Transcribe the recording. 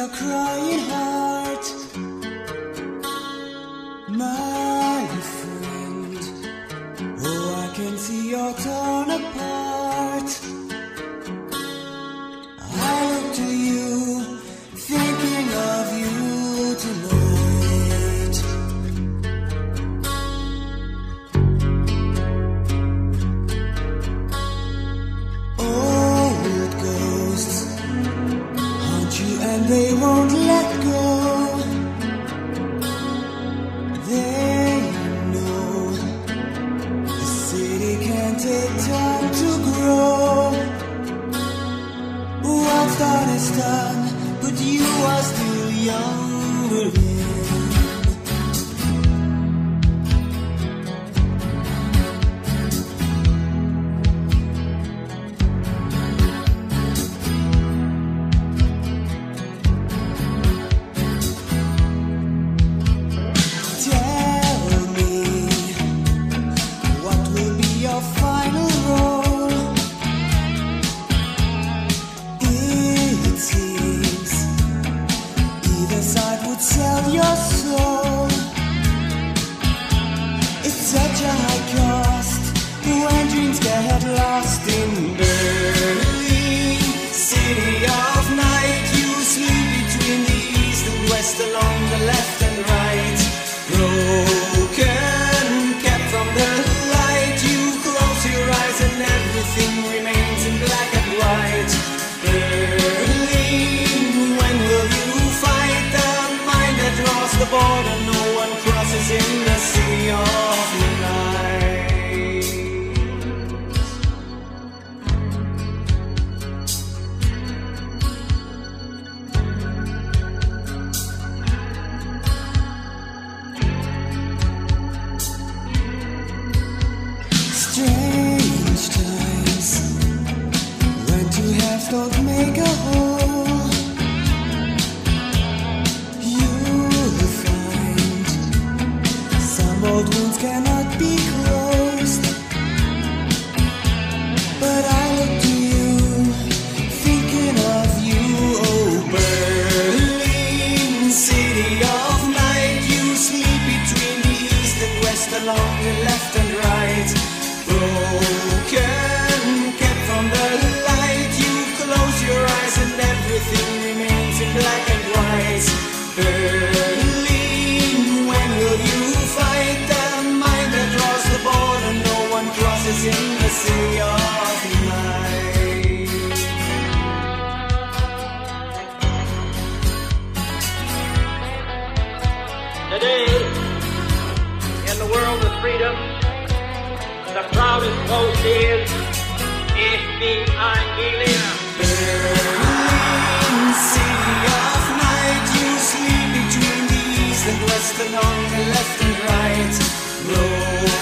a crying heart, my friend. Oh, I can see your thoughts. soul. It's such a high cost when dreams get lost in Berlin City. don't make a whole. You will find some old wounds cannot. Today, in the world of freedom, the proudest post is Ich bin ein Berliner. City of night, you sleep between the east and west, along the left and right. No.